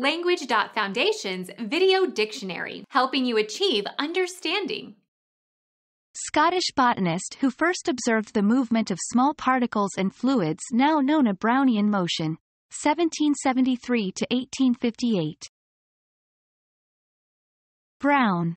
Language.Foundation's Video Dictionary, helping you achieve understanding. Scottish botanist who first observed the movement of small particles and fluids now known as Brownian motion, 1773 to 1858. Brown